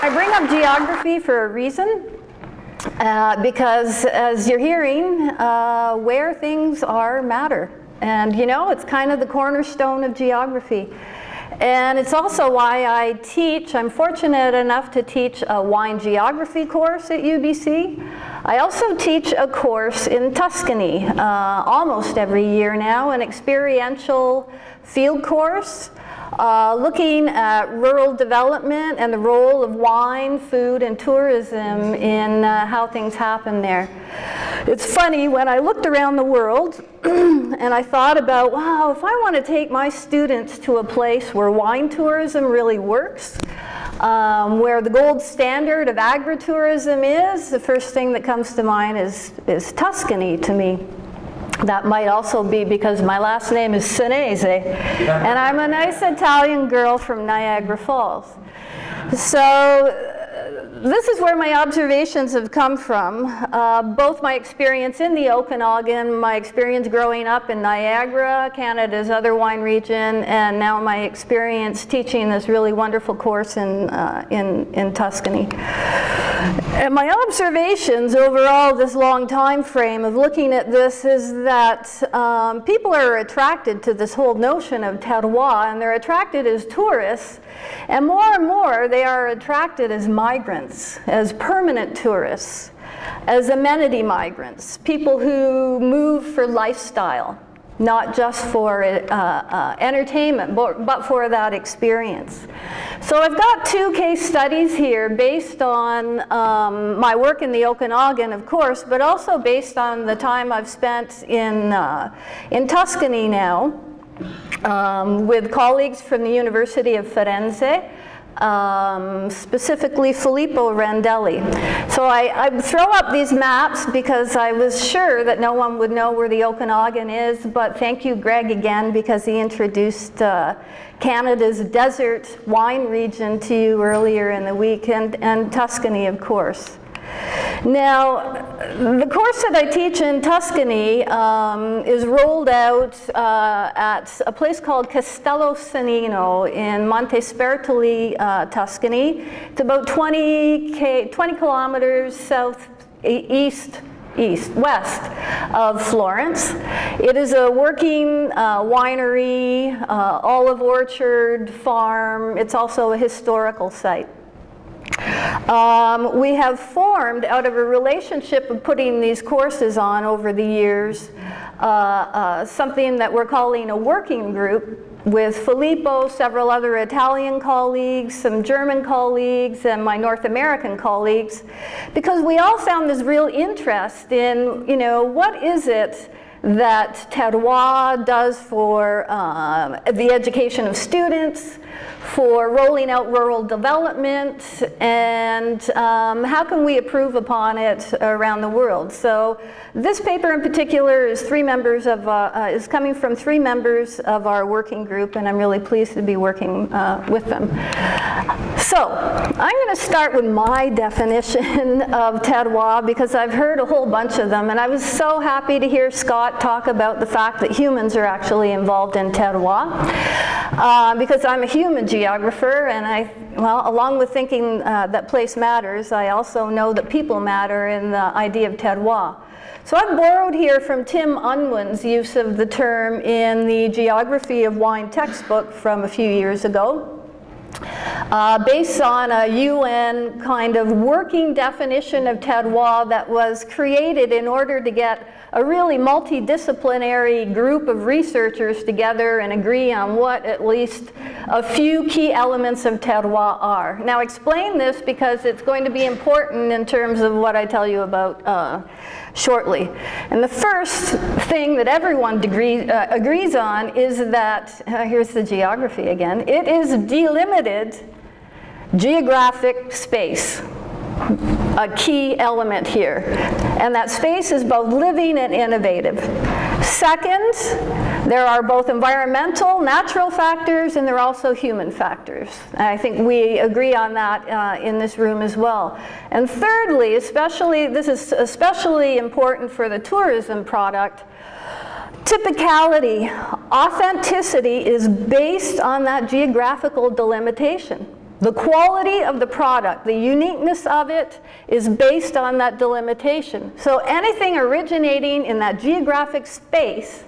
I bring up geography for a reason. Uh, because as you're hearing, uh, where things are matter. And you know, it's kind of the cornerstone of geography. And it's also why I teach, I'm fortunate enough to teach a wine geography course at UBC. I also teach a course in Tuscany uh, almost every year now, an experiential field course uh, looking at rural development and the role of wine, food, and tourism in uh, how things happen there. It's funny, when I looked around the world and I thought about, wow, if I want to take my students to a place where wine tourism really works, um, where the gold standard of agritourism is, the first thing that comes to mind is, is Tuscany to me. That might also be because my last name is Senese, and I'm a nice Italian girl from Niagara Falls. So this is where my observations have come from. Uh, both my experience in the Okanagan, my experience growing up in Niagara, Canada's other wine region, and now my experience teaching this really wonderful course in, uh, in, in Tuscany. And my observations overall this long time frame of looking at this is that um, people are attracted to this whole notion of terroir, and they're attracted as tourists, and more and more they are attracted as migrants, as permanent tourists, as amenity migrants, people who move for lifestyle not just for uh, uh, entertainment, but, but, for that experience. So I've got two case studies here based on um, my work in the Okanagan, of course, but also based on the time I've spent in, uh, in Tuscany now um, with colleagues from the University of Firenze um, specifically Filippo Randelli. So I, I throw up these maps because I was sure that no one would know where the Okanagan is, but thank you Greg again because he introduced uh, Canada's desert wine region to you earlier in the week and, and Tuscany of course. Now, the course that I teach in Tuscany um, is rolled out uh, at a place called Castello Sonnino in Montespertoli, uh, Tuscany. It's about 20, 20 kilometers south east east, west of Florence. It is a working uh, winery, uh, olive orchard, farm. It's also a historical site. Um, we have formed out of a relationship of putting these courses on over the years uh, uh, something that we're calling a working group with Filippo, several other Italian colleagues, some German colleagues, and my North American colleagues, because we all found this real interest in, you know, what is it that terroir does for um, the education of students, for rolling out rural development, and um, how can we improve upon it around the world. So this paper in particular is three members of, uh, uh, is coming from three members of our working group, and I'm really pleased to be working uh, with them. So I'm going to start with my definition of terroir because I've heard a whole bunch of them, and I was so happy to hear Scott talk about the fact that humans are actually involved in terroir, uh, because I'm a human geographer, and I, well, along with thinking uh, that place matters, I also know that people matter in the idea of terroir. So I've borrowed here from Tim Unwin's use of the term in the Geography of Wine textbook from a few years ago. Uh, based on a UN kind of working definition of terroir that was created in order to get a really multidisciplinary group of researchers together and agree on what at least a few key elements of terroir are. Now explain this because it's going to be important in terms of what I tell you about uh, shortly. And the first thing that everyone degree, uh, agrees on is that, uh, here's the geography again, it is delimited geographic space a key element here. And that space is both living and innovative. Second, there are both environmental, natural factors, and there are also human factors. And I think we agree on that uh, in this room as well. And thirdly, especially, this is especially important for the tourism product, typicality, authenticity is based on that geographical delimitation. The quality of the product, the uniqueness of it, is based on that delimitation. So anything originating in that geographic space,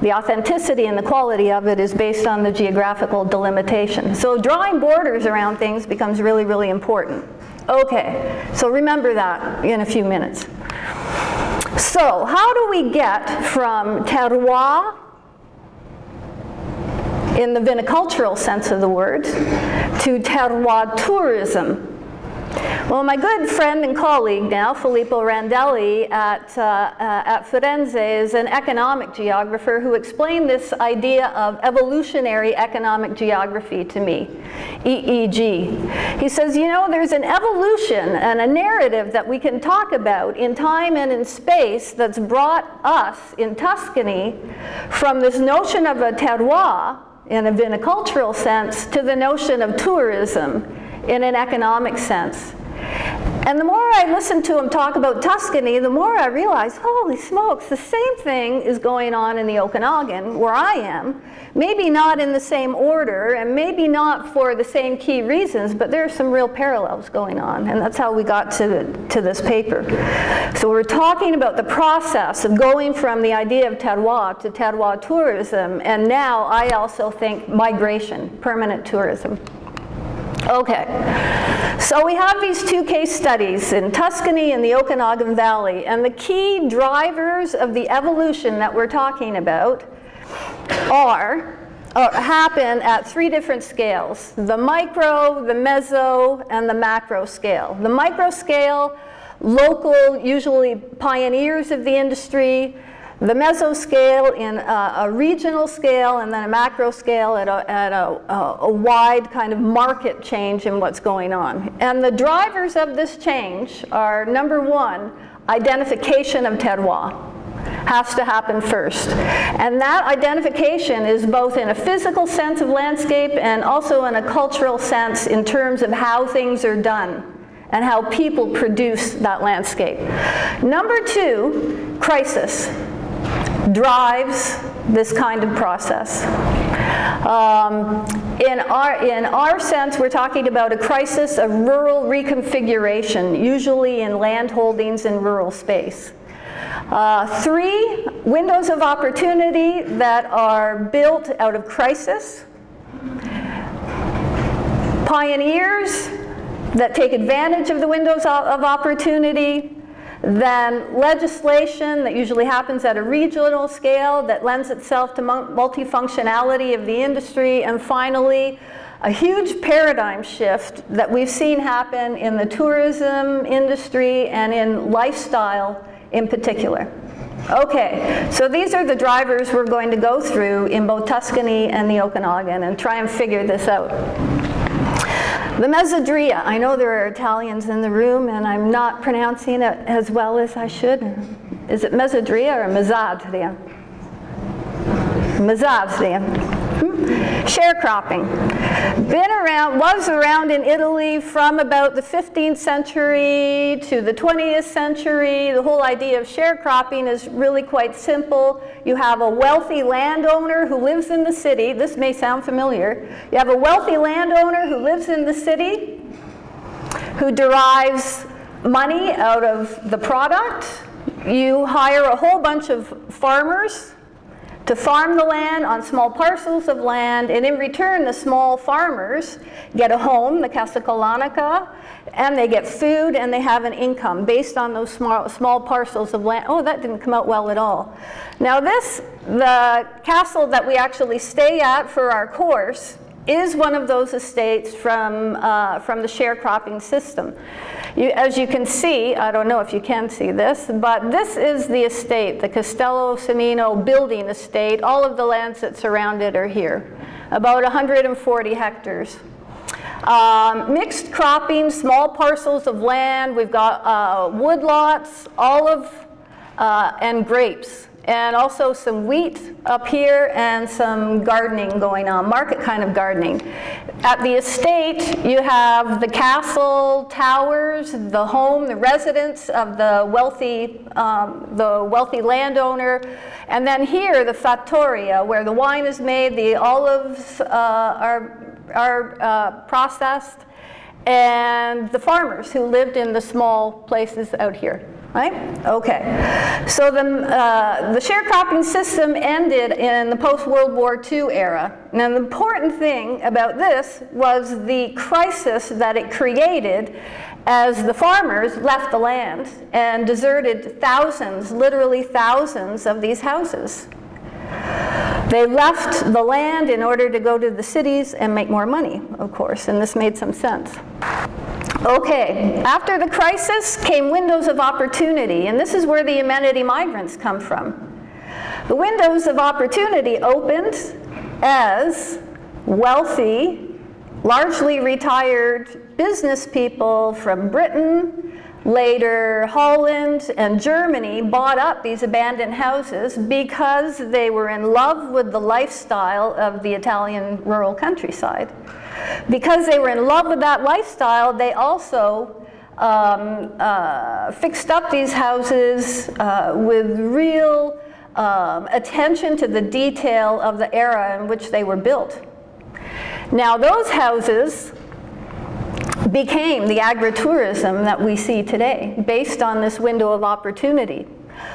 the authenticity and the quality of it is based on the geographical delimitation. So drawing borders around things becomes really, really important. Okay, so remember that in a few minutes. So how do we get from terroir in the vinicultural sense of the word, to terroir tourism. Well, my good friend and colleague now, Filippo Randelli at, uh, uh, at Firenze, is an economic geographer who explained this idea of evolutionary economic geography to me, EEG. He says, you know, there's an evolution and a narrative that we can talk about in time and in space that's brought us in Tuscany from this notion of a terroir in a vinicultural sense to the notion of tourism in an economic sense. And the more I listened to him talk about Tuscany, the more I realized, holy smokes, the same thing is going on in the Okanagan, where I am. Maybe not in the same order, and maybe not for the same key reasons, but there are some real parallels going on, and that's how we got to, the, to this paper. So we're talking about the process of going from the idea of terroir to terroir tourism, and now I also think migration, permanent tourism. Okay, so we have these two case studies in Tuscany and the Okanagan Valley, and the key drivers of the evolution that we're talking about are, or happen at three different scales, the micro, the meso, and the macro scale. The micro scale, local, usually pioneers of the industry, the mesoscale in a, a, regional scale and then a macro scale at, a, at a, a, wide kind of market change in what's going on. And the drivers of this change are number one, identification of terroir has to happen first. And that identification is both in a physical sense of landscape and also in a cultural sense in terms of how things are done and how people produce that landscape. Number two, crisis drives this kind of process. Um, in, our, in our sense, we're talking about a crisis of rural reconfiguration, usually in land holdings in rural space. Uh, three, windows of opportunity that are built out of crisis. Pioneers that take advantage of the windows of opportunity then legislation that usually happens at a regional scale that lends itself to multifunctionality of the industry, and finally, a huge paradigm shift that we've seen happen in the tourism industry and in lifestyle in particular. Okay, so these are the drivers we're going to go through in both Tuscany and the Okanagan and try and figure this out. The mezzadria. I know there are Italians in the room and I'm not pronouncing it as well as I should. Is it mezzadria or mezzadria? Mezzadria. Sharecropping. Been around, was around in Italy from about the 15th century to the 20th century. The whole idea of sharecropping is really quite simple. You have a wealthy landowner who lives in the city. This may sound familiar. You have a wealthy landowner who lives in the city who derives money out of the product. You hire a whole bunch of farmers to farm the land on small parcels of land, and in return, the small farmers get a home, the Casa Colonica, and they get food and they have an income based on those small, small parcels of land. Oh, that didn't come out well at all. Now this, the castle that we actually stay at for our course, is one of those estates from, uh, from the sharecropping system. You, as you can see, I don't know if you can see this, but this is the estate, the Castello Sonnino building estate. All of the lands that surround it are here, about 140 hectares. Um, mixed cropping, small parcels of land. We've got uh, woodlots, olive, uh, and grapes and also some wheat up here and some gardening going on, market kind of gardening. At the estate, you have the castle, towers, the home, the residence of the wealthy, um, the wealthy landowner, and then here, the fattoria, where the wine is made, the olives uh, are are uh, processed, and the farmers who lived in the small places out here. Right? Okay. So the, uh, the sharecropping system ended in the post-World War II era. Now the important thing about this was the crisis that it created as the farmers left the land and deserted thousands, literally thousands of these houses. They left the land in order to go to the cities and make more money, of course, and this made some sense. Okay, after the crisis came windows of opportunity, and this is where the amenity migrants come from. The windows of opportunity opened as wealthy, largely retired business people from Britain, later Holland and Germany bought up these abandoned houses because they were in love with the lifestyle of the Italian rural countryside. Because they were in love with that lifestyle, they also um, uh, fixed up these houses uh, with real um, attention to the detail of the era in which they were built. Now those houses became the agritourism that we see today based on this window of opportunity.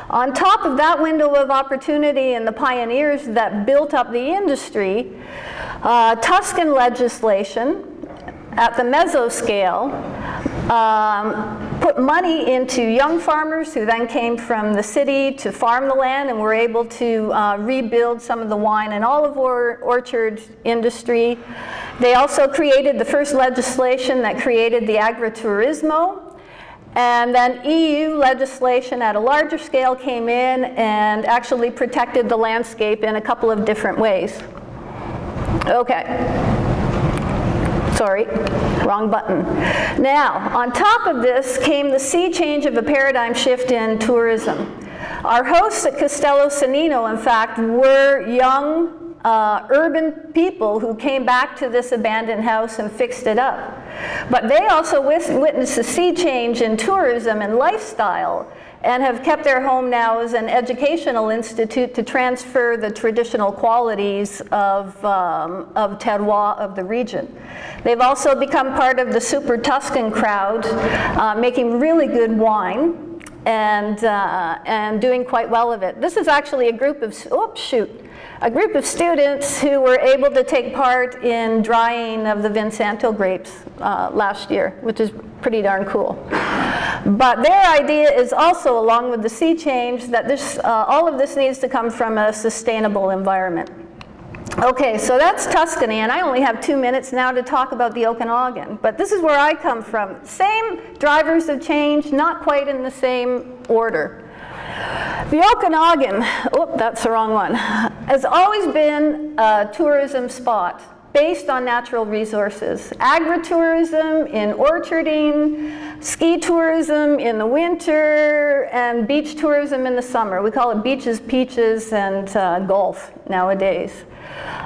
On top of that window of opportunity and the pioneers that built up the industry, uh, Tuscan legislation at the mesoscale um, put money into young farmers who then came from the city to farm the land and were able to uh, rebuild some of the wine and olive or orchard industry. They also created the first legislation that created the agriturismo, and then EU legislation at a larger scale came in and actually protected the landscape in a couple of different ways. Okay. Sorry, wrong button. Now, on top of this came the sea change of a paradigm shift in tourism. Our hosts at Castello Sonnino, in fact, were young uh, urban people who came back to this abandoned house and fixed it up. But they also witnessed a sea change in tourism and lifestyle and have kept their home now as an educational institute to transfer the traditional qualities of, um, of terroir of the region. They've also become part of the Super Tuscan crowd, uh, making really good wine and, uh, and doing quite well of it. This is actually a group of, oops, shoot, a group of students who were able to take part in drying of the Vinsanto grapes uh, last year, which is pretty darn cool. But their idea is also, along with the sea change, that this, uh, all of this needs to come from a sustainable environment. Okay, so that's Tuscany, and I only have two minutes now to talk about the Okanagan. But this is where I come from. Same drivers of change, not quite in the same order. The Okanagan, oh, that's the wrong one, has always been a tourism spot based on natural resources. Agritourism in orcharding, ski tourism in the winter, and beach tourism in the summer. We call it beaches, peaches, and uh, golf nowadays.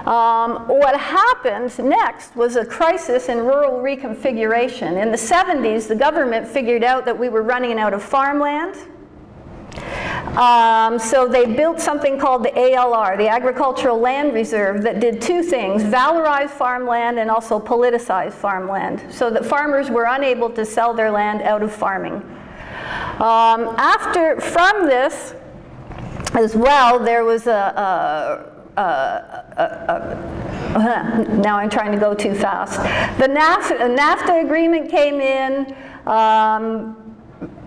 Um, what happened next was a crisis in rural reconfiguration. In the 70s, the government figured out that we were running out of farmland, um, so they built something called the ALR, the Agricultural Land Reserve, that did two things, valorize farmland and also politicize farmland, so that farmers were unable to sell their land out of farming. Um, after, from this, as well, there was a, a, a, a now I'm trying to go too fast. The NAFTA, NAFTA agreement came in. Um,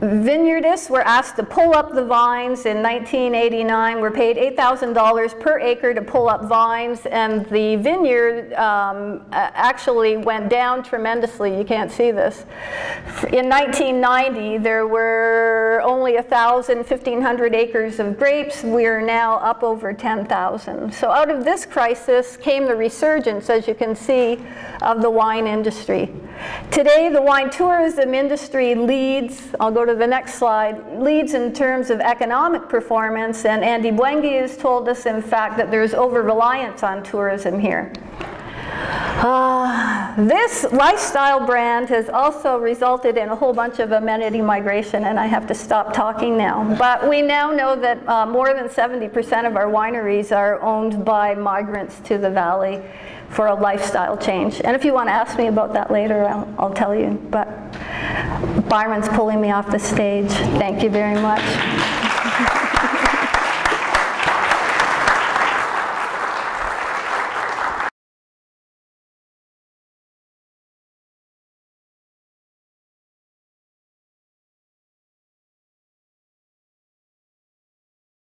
Vineyardists were asked to pull up the vines in 1989. We're paid $8,000 per acre to pull up vines, and the vineyard um, actually went down tremendously. You can't see this. In 1990, there were only 1,000, 1,500 acres of grapes. We're now up over 10,000. So out of this crisis came the resurgence, as you can see, of the wine industry. Today, the wine tourism industry leads, I'll go to the next slide, leads in terms of economic performance, and Andy Bwengi has told us, in fact, that there's over-reliance on tourism here. Uh, this lifestyle brand has also resulted in a whole bunch of amenity migration, and I have to stop talking now. But we now know that uh, more than 70% of our wineries are owned by migrants to the valley for a lifestyle change. And if you want to ask me about that later, I'll, I'll tell you. But Byron's pulling me off the stage. Thank you very much.